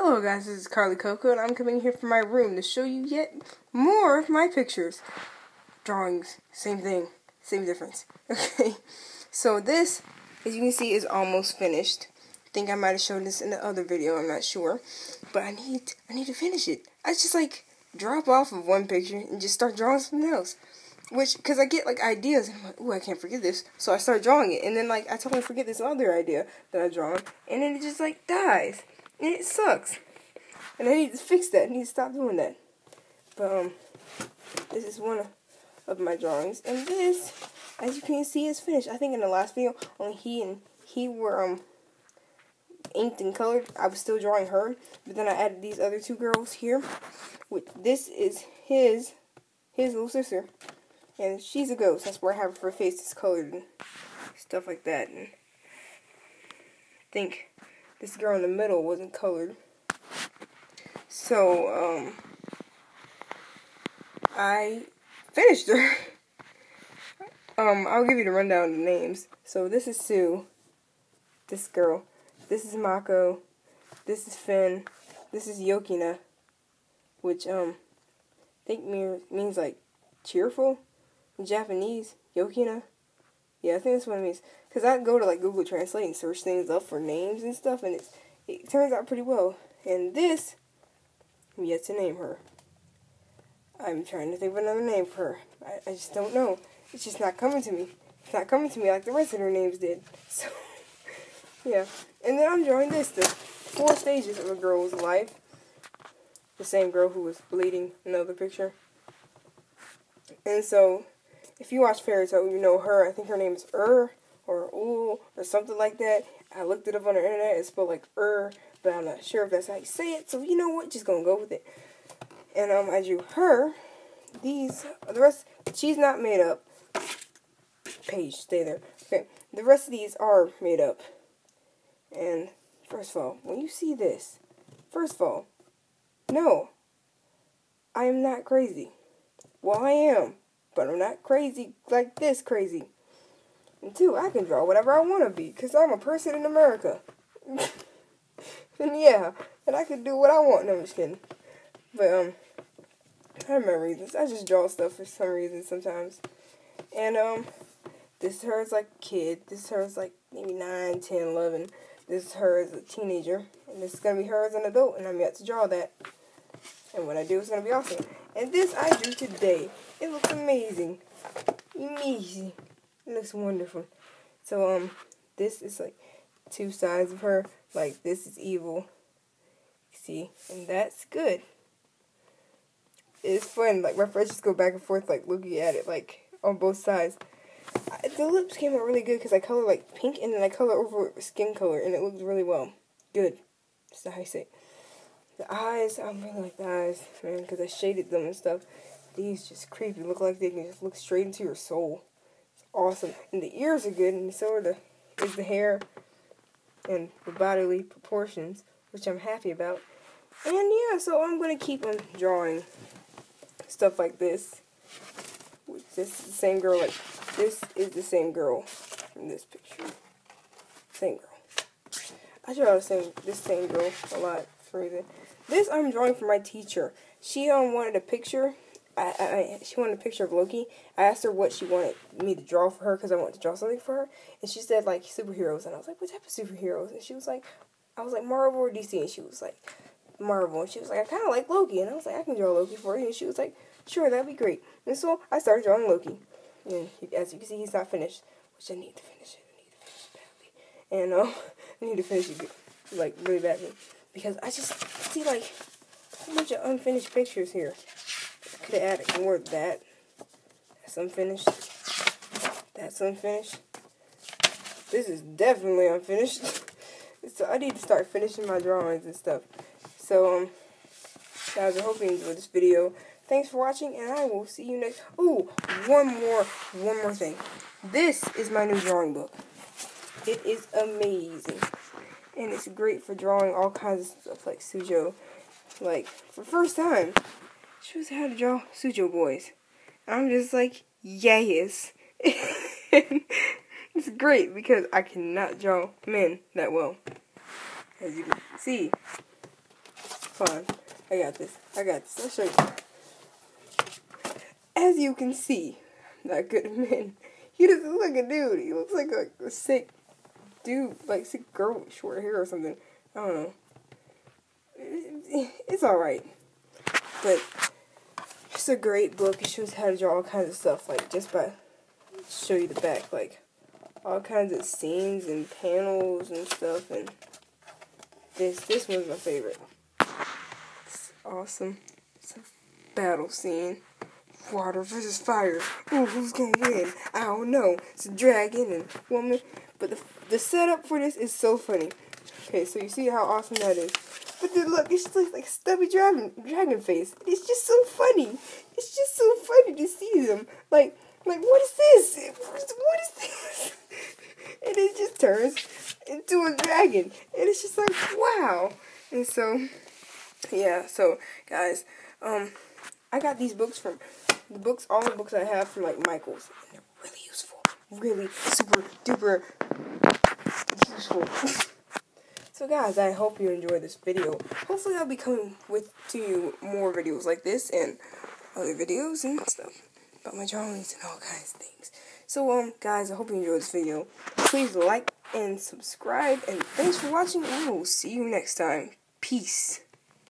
Hello guys, this is Carly Coco and I'm coming here from my room to show you yet more of my pictures. Drawings, same thing, same difference. Okay, so this, as you can see, is almost finished. I think I might have shown this in the other video, I'm not sure. But I need, I need to finish it. I just like drop off of one picture and just start drawing something else. Which, because I get like ideas and I'm like, oh, I can't forget this. So I start drawing it and then like I totally forget this other idea that I drawn and then it just like dies. And it sucks. And I need to fix that. I need to stop doing that. But, um, this is one of, of my drawings. And this, as you can see, is finished. I think in the last video, only he and he were, um, inked and colored. I was still drawing her. But then I added these other two girls here. Which, this is his, his little sister. And she's a ghost. That's where I have her face is colored and stuff like that. And I think this girl in the middle wasn't colored. So, um, I finished her. um, I'll give you the rundown of the names. So this is Sue, this girl. This is Mako. This is Finn. This is Yokina, which, um, I think means like cheerful in Japanese. Yokina. Yeah, I think that's what it means. Because I go to like Google Translate and search things up for names and stuff, and it's, it turns out pretty well. And this, I'm yet to name her. I'm trying to think of another name for her. I, I just don't know. It's just not coming to me. It's not coming to me like the rest of her names did. So, yeah. And then I'm drawing this, the four stages of a girl's life. The same girl who was bleeding another picture. And so, if you watch Fairy Tail, you know her. I think her name is Ur or Ooh or something like that. I looked it up on the internet. It's spelled like Ur, but I'm not sure if that's how you say it. So you know what? Just gonna go with it. And um, I drew her. These the rest. She's not made up. Page, stay there. Okay, the rest of these are made up. And first of all, when you see this, first of all, no, I am not crazy. Well, I am but I'm not crazy like this crazy. And two, I can draw whatever I want to be, because I'm a person in America. and yeah, and I can do what I want. No, I'm just kidding. But, um, I have my reasons. I just draw stuff for some reason sometimes. And, um, this is her as like a kid. This is her as like maybe 9, 10, 11. This is her as a teenager. And this is going to be her as an adult, and I'm yet to draw that. And what I do is going to be awesome. And this I drew today. It looks amazing. Amazing. It looks wonderful. So, um, this is like two sides of her. Like, this is evil. See? And that's good. It's fun. Like, my friends just go back and forth, like, looking at it, like, on both sides. I, the lips came out really good because I color, like, pink and then I color over skin color, and it looks really well. Good. That's how I say. The eyes, I really like the eyes, man, because I shaded them and stuff. These just creepy. Look like they can just look straight into your soul. It's awesome. And the ears are good, and so are the, is the hair and the bodily proportions, which I'm happy about. And yeah, so I'm to keep on drawing stuff like this. This is the same girl, like, this is the same girl from this picture. Same girl. I draw the same, this same girl a lot for. This I'm drawing for my teacher. She um wanted a picture. I, I, she wanted a picture of Loki. I asked her what she wanted me to draw for her because I wanted to draw something for her, and she said like superheroes, and I was like, what type of superheroes? And she was like, I was like Marvel or DC, and she was like Marvel, and she was like, I kind of like Loki, and I was like, I can draw Loki for you, and she was like, sure, that'd be great. And so I started drawing Loki, and as you can see, he's not finished, which I need to finish it. I need to finish it badly, and um, I need to finish it like really badly because I just see like a bunch of unfinished pictures here. Could added more that. That's unfinished. That's unfinished. This is definitely unfinished. so I need to start finishing my drawings and stuff. So, um, guys, I hope you enjoyed this video. Thanks for watching, and I will see you next. Oh, one more, one more thing. This is my new drawing book. It is amazing and it's great for drawing all kinds of stuff like Shojo. Like, for first time, shows how to draw Shojo boys. I'm just like, yes. it's great because I cannot draw men that well. As you can see, on. I got this. I got this. I'll show you. As you can see, that good man, he doesn't look like a dude. He looks like a, a sick dude, like sick girl with short hair or something. I don't know. It's alright. But it's a great book. It shows how to draw all kinds of stuff, like just by show you the back, like all kinds of scenes and panels and stuff and this this was my favorite. It's awesome. It's a battle scene. Water versus fire. Ooh, who's gonna win? I don't know. It's a dragon and woman. But the, the setup for this is so funny. Okay, so you see how awesome that is. But then look, it's just like a stubby dragon, dragon face. It's just so funny. It's just so funny to see them. Like, like what is this? What is this? and it just turns into a dragon. And it's just like, wow. And so, yeah, so, guys, um, I got these books from, the books, all the books I have from, like, Michael's. And they're really useful. Really super duper useful. So guys, I hope you enjoyed this video. Hopefully I'll be coming with to you more videos like this and other videos and stuff about my drawings and all kinds of things. So um guys, I hope you enjoyed this video. Please like and subscribe and thanks for watching I will see you next time. Peace.